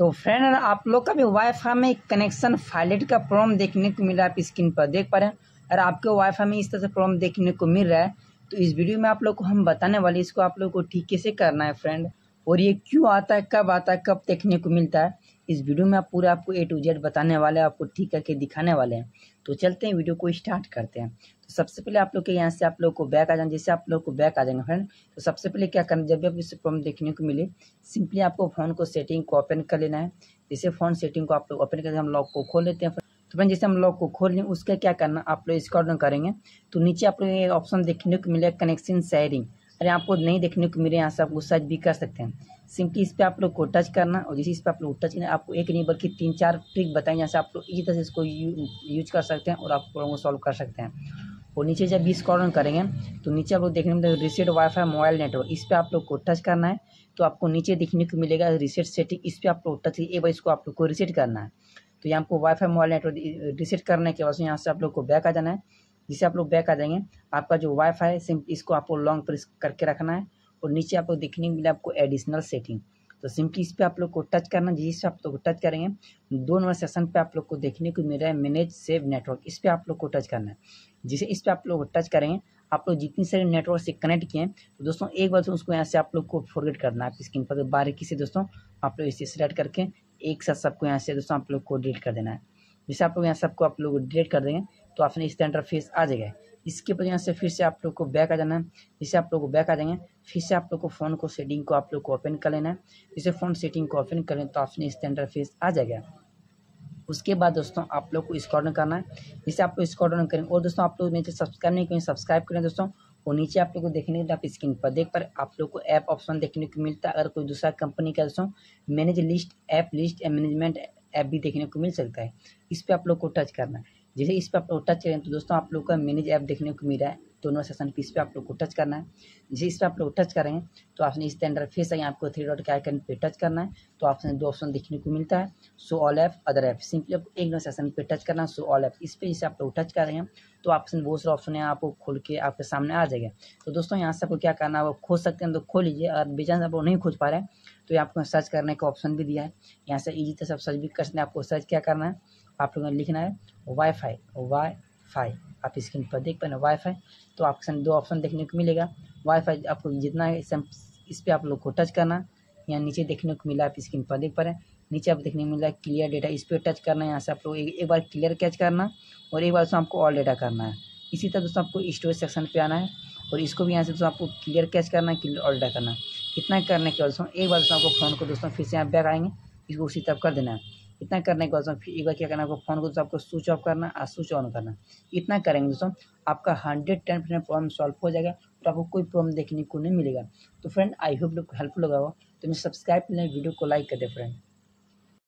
तो फ्रेंड आप लोग का भी वाईफाई में कनेक्शन फाइलेट का प्रॉब्लम देखने को मिल रहा है आप स्क्रीन पर देख पा रहे हैं। अगर आपके वाईफाई में इस तरह से प्रॉब्लम देखने को मिल रहा है तो इस वीडियो में आप लोग को हम बताने वाले इसको आप लोग को ठीक कैसे करना है फ्रेंड और ये क्यों आता है, कब आता है, कब देखने को मिलता है? इस वीडियो में आप पूरे आपको ए टू जेड बताने वाले हैं, आपको ठीक करके दिखाने वाले हैं। तो चलते हैं, वीडियो को स्टार्ट करते हैं। तो सबसे पहले आप लोग के यहाँ से आप लोग को बैक आ जाए जैसे आप लोग को बैक आ जाएँगे फ्रेंड तो सबसे पहले क्या करना, जब भी आपको इस प्रॉब्लम देखने को मिले सिंपली आपको फ़ोन को सेटिंग को ओपन कर लेना है। जैसे फ़ोन सेटिंग को आप लोग ओपन करके हम लॉक को खोल लेते हैं तो फ्रेंड जैसे हम लॉक को खोल लें, उसका क्या करना, आप लोग इसका ऑर्डर करेंगे। तो नीचे आप लोग ये ऑप्शन देखने को मिलेगा कनेक्शन शेयरिंग अरे आपको नहीं देखने को मिले, यहाँ से आप सर्च भी कर सकते हैं। सिंपली इस पर आप लोग को टच करना और जैसे इस पर आप लोग टच करना। आपको एक नहीं, बल्कि तीन चार ट्रिक बताएँ जहाँ से आप लोग इसी तरह से इसको यूज़ कर सकते हैं और आप प्रॉब्लम को सॉल्व कर सकते हैं। और नीचे जब भी ऑर्डर करेंगे तो नीचे आप लोग देखने में रिसेट वाईफाई मोबाइल नेटवर्क इस पर आप लोग को टच करना है। तो आपको नीचे देखने को मिलेगा रिसेट सेटिंग इस पर आप लोग टच एक बार इसको आप लोग को रिसेट करना है। तो यहाँ आपको वाईफाई मोबाइल नेटवर्क रिसेट करने के बाद यहाँ से आप लोग को बैक आ जाना है। जिससे आप लोग बैक आ जाएँगे आपका जो वाईफाई है सिम इसको आपको लॉन्ग प्रेस करके रखना है और नीचे आपको देखने को मिला आपको एडिशनल सेटिंग तो सिंपली इस पर आप लोग को टच करना जिस आप लोग टच करेंगे दो नंबर सेशन पे आप लोग को देखने को मिल रहा है मैनेज सेव नेटवर्क इस पर आप लोग को टच करना है जिसे इस पर आप लोग टच करेंगे आप लोग जितनी सारे नेटवर्क से कनेक्ट किए हैं तो दोस्तों एक बार तो उसको यहाँ से आप लोग को फॉरगेट करना है आपकी स्क्रीन पर बारीकी से दोस्तों आप लोग इसे सिलेक्ट करके एक साथ सबको यहाँ से दोस्तों आप लोग को डिलीट कर देना है जैसे आप लोग यहाँ सबको आप लोग डिलीट कर देंगे तो आपने इस इंटरफेस आ जाएगा इसके बाद यहाँ से फिर से आप लोग को बैक आ जाना है जिससे आप लोग को बैक आ जाएँगे फिर से आप लोग को फ़ोन को सेटिंग को आप लोग को ओपन कर लेना है जैसे फ़ोन सेटिंग को ओपन करें तो आपने इस इंटरफेस आ जाएगा उसके बाद दोस्तों आप लोग को इसको ऑर्डर करना है जिससे आप लोग इसको ऑर्डर करें और दोस्तों आप लोग नीचे सब्सक्राइब नहीं करें सब्सक्राइब करें दोस्तों और नीचे आप लोग को देखने के आप स्क्रीन पर देख पर आप लोग को ऐप ऑप्शन देखने को मिलता है अगर कोई दूसरा कंपनी का दोस्तों manage list app list management app भी देखने को मिल सकता है इस पर आप लोग को टच करना है जैसे इस पर आप लोग टच करें तो दोस्तों आप लोग का मैनेज ऐप देखने को मिल रहा है दोनों सेशन पे पर आप लोग को टच करना है। जैसे इस पर आप लोग टच करेंगे तो आपने इस अंडर फेस है आपको थ्री डॉट के आइकन पे टच करना है तो आपने दो ऑप्शन देखने को मिलता है so all app other app simply आपको एक नंबर सेशन पे टच करना है सो ऑल ऐप इस पर जैसे आप लोग टच करेंगे तो ऑप्शन बहुत सारे ऑप्शन है आपको खोल के आपके सामने आ जाएगा। तो दोस्तों यहाँ से आपको क्या करना है वो खोज सकते हैं तो खोल लीजिए अगर बेचान आप लोग नहीं खोज पा रहे हैं तो ये आपको सर्च करने का ऑप्शन भी दिया है। यहाँ से ईजी तरह से सर्च भी कर सकते हैं, आपको सर्च क्या करना है आप लोगों ने लिखना है वाई फाई वाई फाई आप स्क्रीन पर देख पाए वाई फाई तो आपके सामने दो ऑप्शन देखने को मिलेगा। वाई फाई आपको जितना है इस पर आप लोग को टच करना यहाँ नीचे देखने को मिला, आप स्क्रीन पर देख पा रहे हैं। नीचे आप देखने को मिला क्लियर डेटा इस पर टच करना है। यहाँ से आप लोग एक बार क्लियर कैच करना और एक बार दोस्तों आपको ऑल डेटा करना है। इसी तरह दोस्तों आपको स्टोरेज सेक्शन पे आना है और इसको भी यहाँ से दोस्तों आपको क्लियर कैच करना है क्लियर ऑल डेटा करना है। इतना करने के बाद दोस्तों, एक बार दोस्तों आपको फ़ोन को दोस्तों फिर से यहाँ बैक आएँगे। इसको उसी तरफ़ कर देना है। इतना करने के बाद फिर एक बार क्या करना आपको फ़ोन को दोस्तों आपको स्विच ऑफ़ करना और स्विच ऑन करना। इतना करेंगे दोस्तों, आपका hundred ten percent problem solve हो जाएगा और आपको कोई प्रॉब्लम देखने को नहीं मिलेगा। तो फ्रेंड आई होप हेल्पफुल होगा। तो मैं सब्सक्राइब करें वीडियो को लाइक कर दे फ्रेंड